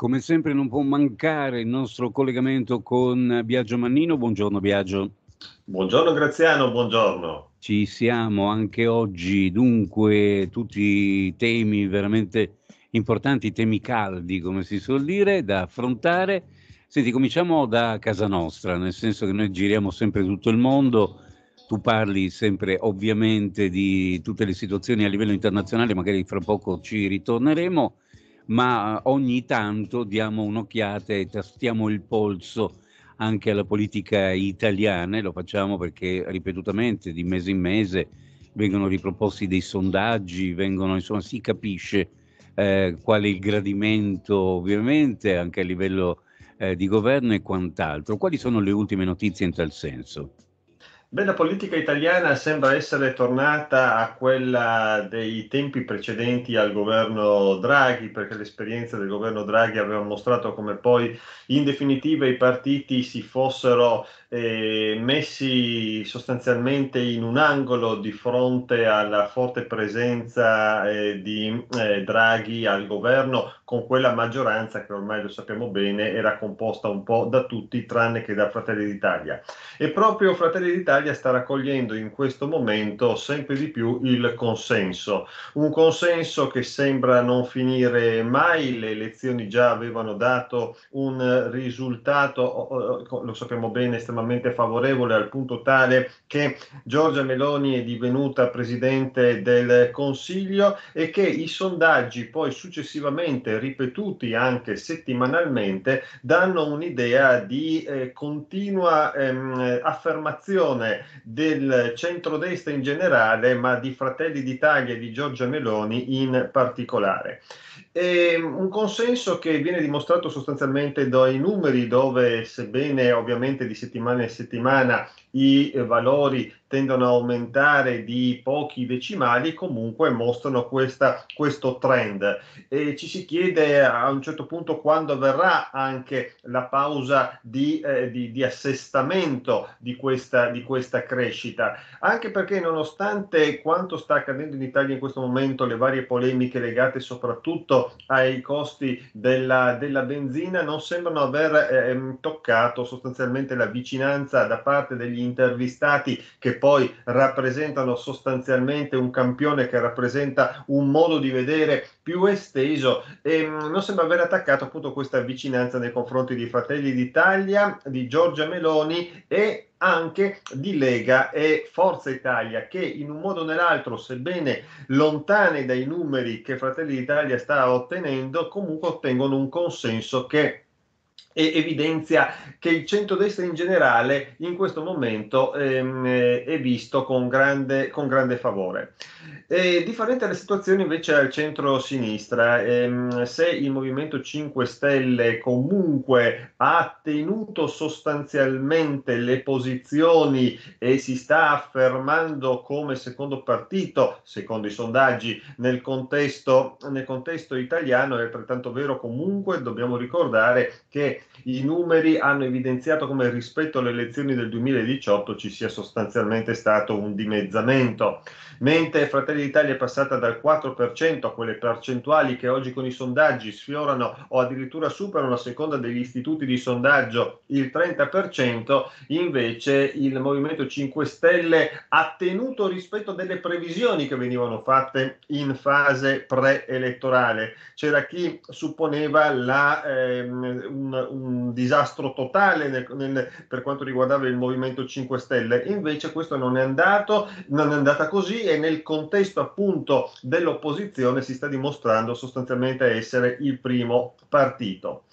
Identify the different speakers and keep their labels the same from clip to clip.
Speaker 1: Come sempre non può mancare il nostro collegamento con Biagio Mannino. Buongiorno Biagio.
Speaker 2: Buongiorno Graziano, buongiorno.
Speaker 1: Ci siamo anche oggi, dunque tutti temi veramente importanti, temi caldi come si suol dire, da affrontare. Senti, cominciamo da casa nostra, nel senso che noi giriamo sempre tutto il mondo, tu parli sempre ovviamente di tutte le situazioni a livello internazionale, magari fra poco ci ritorneremo ma ogni tanto diamo un'occhiata e tastiamo il polso anche alla politica italiana e lo facciamo perché ripetutamente di mese in mese vengono riproposti dei sondaggi, vengono, insomma, si capisce eh, qual è il gradimento ovviamente anche a livello eh, di governo e quant'altro. Quali sono le ultime notizie in tal senso?
Speaker 2: Beh, la politica italiana sembra essere tornata a quella dei tempi precedenti al governo Draghi, perché l'esperienza del governo Draghi aveva mostrato come poi in definitiva i partiti si fossero eh, messi sostanzialmente in un angolo di fronte alla forte presenza eh, di eh, Draghi al governo con quella maggioranza che ormai lo sappiamo bene era composta un po' da tutti tranne che da Fratelli d'Italia. E proprio Fratelli d'Italia sta raccogliendo in questo momento sempre di più il consenso, un consenso che sembra non finire mai, le elezioni già avevano dato un risultato, lo sappiamo bene, estremamente favorevole al punto tale che Giorgia Meloni è divenuta Presidente del Consiglio e che i sondaggi poi successivamente ripetuti anche settimanalmente danno un'idea di eh, continua ehm, affermazione del centrodestra in generale ma di Fratelli d'Italia e di Giorgia Meloni in particolare. E un consenso che viene dimostrato sostanzialmente dai numeri dove sebbene ovviamente di settimana in settimana i valori tendono a aumentare di pochi decimali, comunque mostrano questa, questo trend. E ci si chiede a un certo punto quando avverrà anche la pausa di, eh, di, di assestamento di questa, di questa, crescita, anche perché nonostante quanto sta accadendo in Italia in questo momento, le varie polemiche legate soprattutto ai costi della, della benzina, non sembrano aver eh, toccato sostanzialmente la vicinanza da parte degli intervistati che poi rappresentano sostanzialmente un campione che rappresenta un modo di vedere più esteso e mm, non sembra aver attaccato appunto questa vicinanza nei confronti di Fratelli d'Italia, di Giorgia Meloni e anche di Lega e Forza Italia che in un modo o nell'altro, sebbene lontane dai numeri che Fratelli d'Italia sta ottenendo, comunque ottengono un consenso che e evidenzia che il centrodestra in generale in questo momento ehm, è visto con grande, con grande favore. E differente la situazione invece al centro-sinistra, ehm, se il Movimento 5 Stelle comunque ha tenuto sostanzialmente le posizioni e si sta affermando come secondo partito, secondo i sondaggi, nel contesto, nel contesto italiano, è altrettanto vero comunque, dobbiamo ricordare che i numeri hanno evidenziato come rispetto alle elezioni del 2018 ci sia sostanzialmente stato un dimezzamento, mentre Fratelli d'Italia è passata dal 4% a quelle percentuali che oggi con i sondaggi sfiorano o addirittura superano a seconda degli istituti di sondaggio il 30%, invece il Movimento 5 Stelle ha tenuto rispetto delle previsioni che venivano fatte in fase preelettorale. C'era chi supponeva la, ehm, un, un disastro totale nel, nel, per quanto riguardava il Movimento 5 Stelle. Invece questo non è andato, non è andata così e nel contesto appunto dell'opposizione si sta dimostrando sostanzialmente essere il primo partito.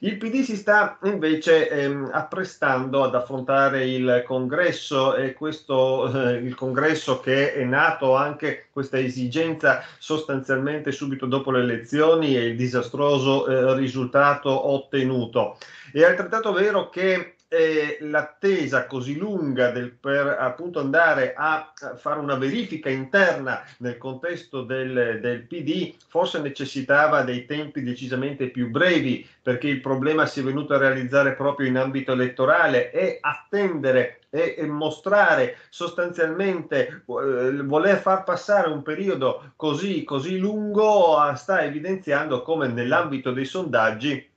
Speaker 2: Il PD si sta invece ehm, apprestando ad affrontare il congresso e questo eh, il congresso che è nato anche questa esigenza sostanzialmente subito dopo le elezioni e il disastroso eh, risultato ottenuto. È altrettanto vero che eh, l'attesa così lunga del, per appunto andare a fare una verifica interna nel contesto del, del, PD forse necessitava dei tempi decisamente più brevi perché il problema si è venuto a realizzare proprio in ambito elettorale e attendere e, e mostrare sostanzialmente eh, voler far passare un periodo così, così lungo sta evidenziando come nell'ambito dei sondaggi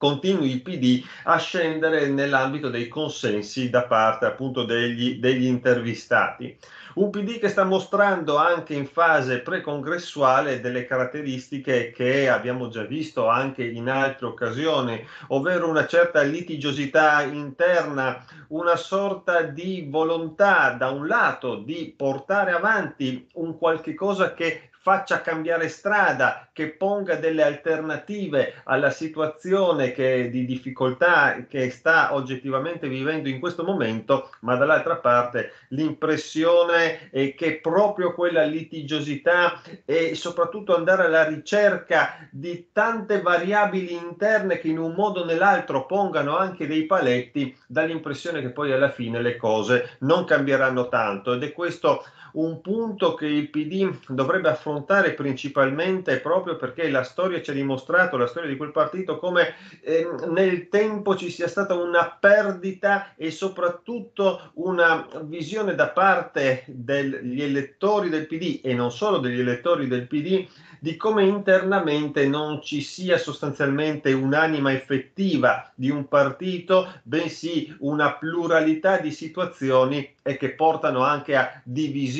Speaker 2: continui il PD a scendere nell'ambito dei consensi da parte appunto degli, degli intervistati. Un PD che sta mostrando anche in fase precongressuale delle caratteristiche che abbiamo già visto anche in altre occasioni, ovvero una certa litigiosità interna, una sorta di volontà da un lato di portare avanti un qualche cosa che faccia cambiare strada, che ponga delle alternative alla situazione che, di difficoltà che sta oggettivamente vivendo in questo momento, ma dall'altra parte l'impressione è che proprio quella litigiosità e soprattutto andare alla ricerca di tante variabili interne che in un modo o nell'altro pongano anche dei paletti, dà l'impressione che poi alla fine le cose non cambieranno tanto. Ed è questo un punto che il PD dovrebbe affrontare principalmente proprio perché la storia ci ha dimostrato, la storia di quel partito, come eh, nel tempo ci sia stata una perdita e soprattutto una visione da parte degli elettori del PD e non solo degli elettori del PD di come internamente non ci sia sostanzialmente un'anima effettiva di un partito, bensì una pluralità di situazioni e che portano anche a divisioni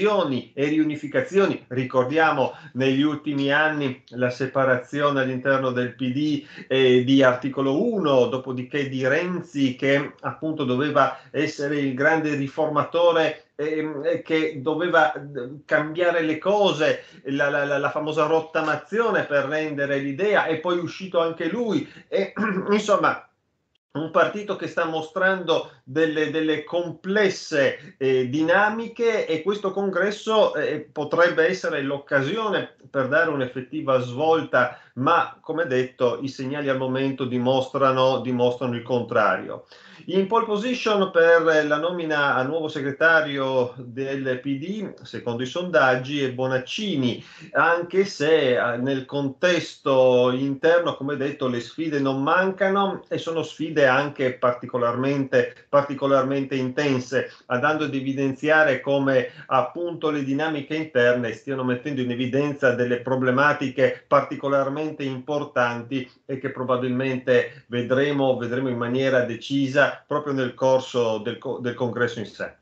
Speaker 2: e riunificazioni. Ricordiamo negli ultimi anni la separazione all'interno del PD eh, di articolo 1, dopodiché di Renzi che appunto doveva essere il grande riformatore Ehm, eh, che doveva cambiare le cose, la, la, la, famosa rottamazione per rendere l'idea, e poi uscito anche lui. E, insomma, un partito che sta mostrando delle, delle complesse eh, dinamiche e questo congresso eh, potrebbe essere l'occasione per dare un'effettiva svolta, ma come detto i segnali al momento dimostrano, dimostrano il contrario. In pole position per la nomina a nuovo segretario del PD, secondo i sondaggi, è Bonaccini, anche se eh, nel contesto interno, come detto, le sfide non mancano e sono sfide anche particolarmente, particolarmente intense, andando ad evidenziare come appunto le dinamiche interne stiano mettendo in evidenza delle problematiche particolarmente importanti e che probabilmente vedremo, vedremo in maniera decisa proprio nel corso del, del congresso in sé.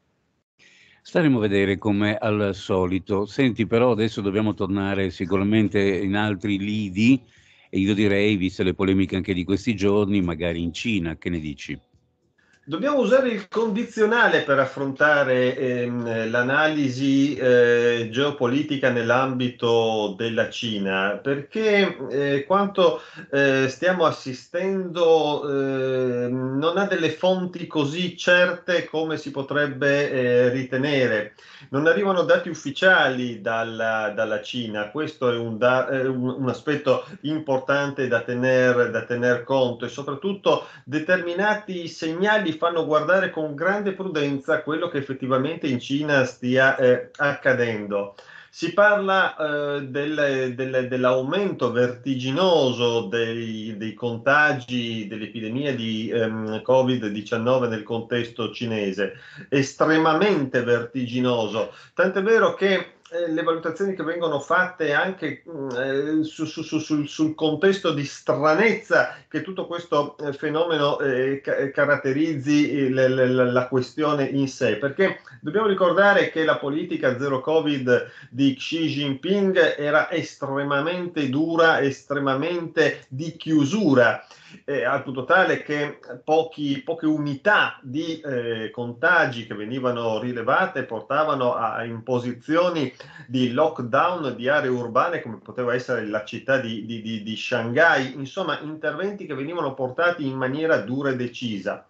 Speaker 1: Staremo a vedere come al solito. Senti, però adesso dobbiamo tornare sicuramente in altri lidi e io direi, viste le polemiche anche di questi giorni, magari in Cina, che ne dici?
Speaker 2: Dobbiamo usare il condizionale per affrontare ehm, l'analisi eh, geopolitica nell'ambito della Cina, perché eh, quanto eh, stiamo assistendo ehm, non ha delle fonti così certe come si potrebbe eh, ritenere. Non arrivano dati ufficiali dalla, dalla Cina, questo è un, da, un, un aspetto importante da tener, da tener conto e soprattutto determinati segnali fanno guardare con grande prudenza quello che effettivamente in Cina stia eh, accadendo. Si parla eh, del, del, dell'aumento vertiginoso dei, dei contagi dell'epidemia di ehm, Covid-19 nel contesto cinese, estremamente vertiginoso, tant'è vero che eh, le valutazioni che vengono fatte anche mm, eh, su, su, su, sul, sul, contesto di stranezza che tutto questo eh, fenomeno eh, ca- eh, caratterizzi le, le, la questione in sé, perché dobbiamo ricordare che la politica zero Covid di Xi Jinping era estremamente dura, estremamente di chiusura eh, al punto tale che pochi, poche unità di eh, contagi che venivano rilevate portavano a imposizioni di lockdown di aree urbane come poteva essere la città di, di, di, di Shanghai, insomma interventi che venivano portati in maniera dura e decisa.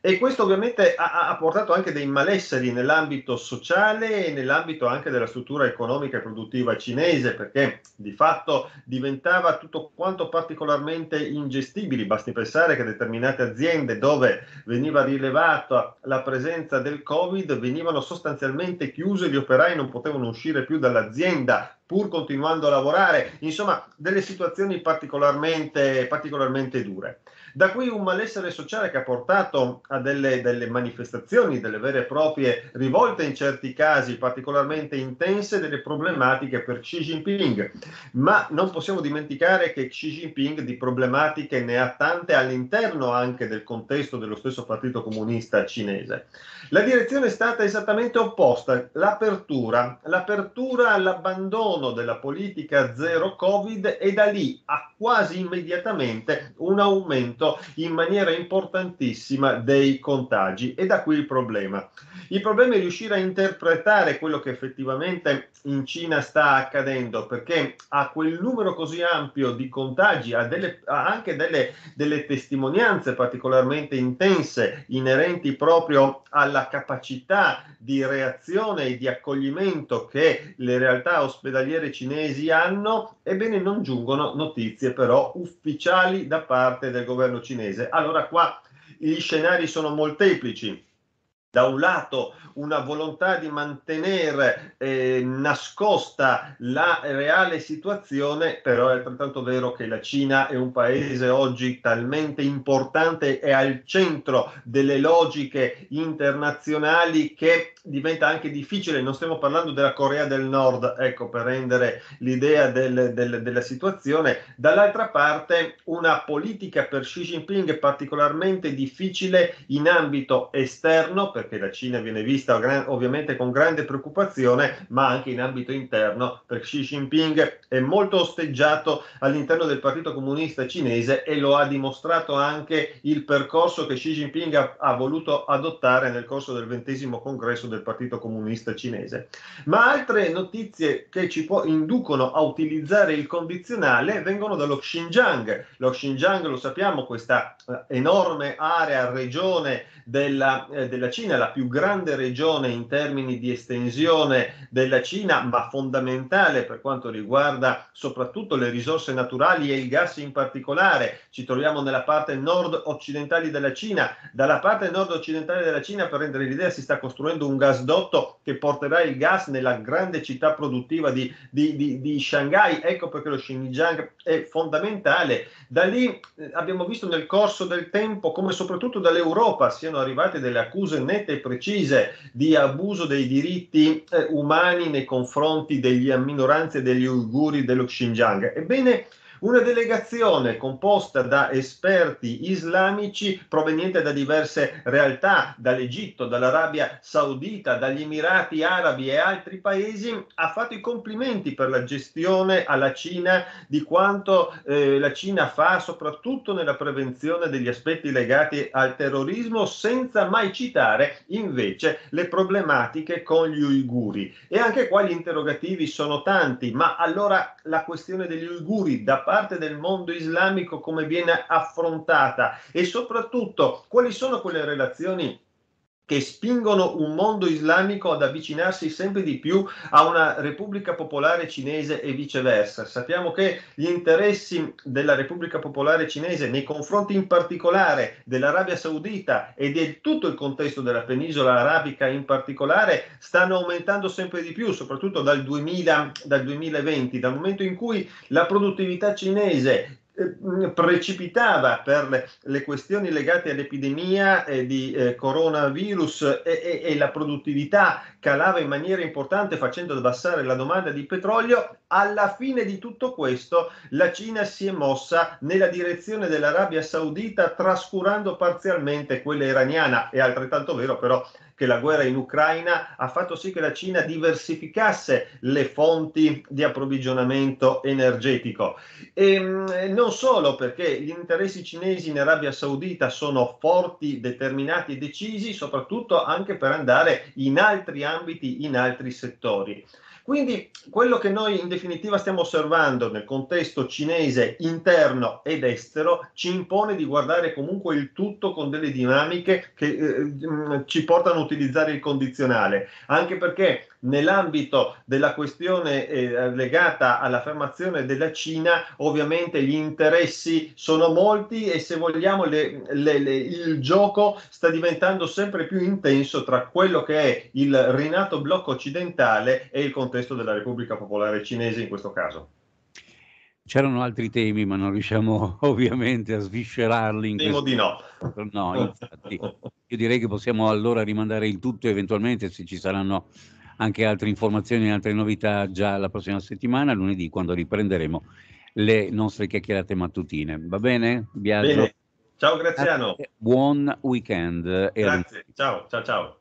Speaker 2: E questo ovviamente ha, ha, portato anche dei malesseri nell'ambito sociale e nell'ambito anche della struttura economica e produttiva cinese, perché di fatto diventava tutto quanto particolarmente ingestibile. Basti pensare che determinate aziende dove veniva rilevata la presenza del Covid venivano sostanzialmente chiuse, gli operai non potevano uscire più dall'azienda pur continuando a lavorare, insomma delle situazioni particolarmente, particolarmente dure. Da qui un malessere sociale che ha portato a delle, delle, manifestazioni, delle vere e proprie rivolte in certi casi particolarmente intense, delle problematiche per Xi Jinping. Ma non possiamo dimenticare che Xi Jinping di problematiche ne ha tante all'interno anche del contesto dello stesso Partito Comunista cinese. La direzione è stata esattamente opposta, l'apertura, l'apertura all'abbandono della politica zero Covid e da lì a quasi immediatamente un aumento in maniera importantissima dei contagi e da qui il problema. Il problema è riuscire a interpretare quello che effettivamente in Cina sta accadendo, perché a quel numero così ampio di contagi, ha, delle, ha anche delle, delle testimonianze particolarmente intense inerenti proprio alla capacità di reazione e di accoglimento che le realtà ospedaliere cinesi hanno, ebbene non giungono notizie però ufficiali da parte del governo cinese. Allora qua gli scenari sono molteplici da un lato una volontà di mantenere eh, nascosta la reale situazione, però è altrettanto vero che la Cina è un paese oggi talmente importante e al centro delle logiche internazionali che diventa anche difficile, non stiamo parlando della Corea del Nord, ecco per rendere l'idea del, del, della situazione, dall'altra parte una politica per Xi Jinping particolarmente difficile in ambito esterno, perché la Cina viene vista ovviamente con grande preoccupazione, ma anche in ambito interno, perché Xi Jinping è molto osteggiato all'interno del Partito Comunista Cinese e lo ha dimostrato anche il percorso che Xi Jinping ha, ha voluto adottare nel corso del ventesimo congresso del Partito Comunista Cinese. Ma altre notizie che ci po- inducono a utilizzare il condizionale vengono dallo Xinjiang. Lo Xinjiang, lo sappiamo, questa eh, enorme area, regione della, eh, della Cina, la più grande regione in termini di estensione della Cina, ma fondamentale per quanto riguarda soprattutto le risorse naturali e il gas in particolare. Ci troviamo nella parte nord-occidentale della Cina. Dalla parte nord-occidentale della Cina, per rendere l'idea, si sta costruendo un gasdotto che porterà il gas nella grande città produttiva di, di, di, di Shanghai. Ecco perché lo Xinjiang è fondamentale. Da lì eh, abbiamo visto nel corso del tempo come soprattutto dall'Europa siano arrivate delle accuse nette e precise di abuso dei diritti eh, umani nei confronti delle minoranze degli uiguri dello Xinjiang. Ebbene, una delegazione composta da esperti islamici proveniente da diverse realtà, dall'Egitto, dall'Arabia Saudita, dagli Emirati Arabi e altri paesi, ha fatto i complimenti per la gestione alla Cina di quanto eh, la Cina fa soprattutto nella prevenzione degli aspetti legati al terrorismo, senza mai citare invece le problematiche con gli uiguri. E anche qua gli interrogativi sono tanti, ma allora la questione degli uiguri da parte del mondo islamico come viene affrontata e soprattutto quali sono quelle relazioni che spingono un mondo islamico ad avvicinarsi sempre di più a una Repubblica Popolare Cinese e viceversa. Sappiamo che gli interessi della Repubblica Popolare Cinese nei confronti in particolare dell'Arabia Saudita e di tutto il contesto della penisola arabica in particolare stanno aumentando sempre di più, soprattutto dal, 2000, dal 2020, dal momento in cui la produttività cinese precipitava per le, le, questioni legate all'epidemia eh, di eh, coronavirus e, e, e, la produttività calava in maniera importante facendo abbassare la domanda di petrolio, alla fine di tutto questo la Cina si è mossa nella direzione dell'Arabia Saudita trascurando parzialmente quella iraniana. È altrettanto vero però che la guerra in Ucraina ha fatto sì che la Cina diversificasse le fonti di approvvigionamento energetico. E ehm, non solo perché gli interessi cinesi in Arabia Saudita sono forti, determinati e decisi, soprattutto anche per andare in altri ambiti, in altri settori. Quindi quello che noi in definitiva stiamo osservando nel contesto cinese interno ed estero ci impone di guardare comunque il tutto con delle dinamiche che eh, ci portano a utilizzare il condizionale, anche perché nell'ambito della questione eh, legata all'affermazione della Cina, ovviamente gli interessi sono molti e se vogliamo le, le, le, il gioco sta diventando sempre più intenso tra quello che è il rinato blocco occidentale e il contesto della Repubblica Popolare Cinese in questo caso.
Speaker 1: C'erano altri temi, ma non riusciamo ovviamente a sviscerarli. In
Speaker 2: Temo di no.
Speaker 1: No, infatti. Io direi che possiamo allora rimandare il tutto eventualmente se ci saranno anche altre informazioni e altre novità già la prossima settimana, lunedì, quando riprenderemo le nostre chiacchierate mattutine. Va bene?
Speaker 2: Viaggio. Bene. Ciao Graziano.
Speaker 1: Buon weekend.
Speaker 2: Grazie. Ciao, ciao, ciao.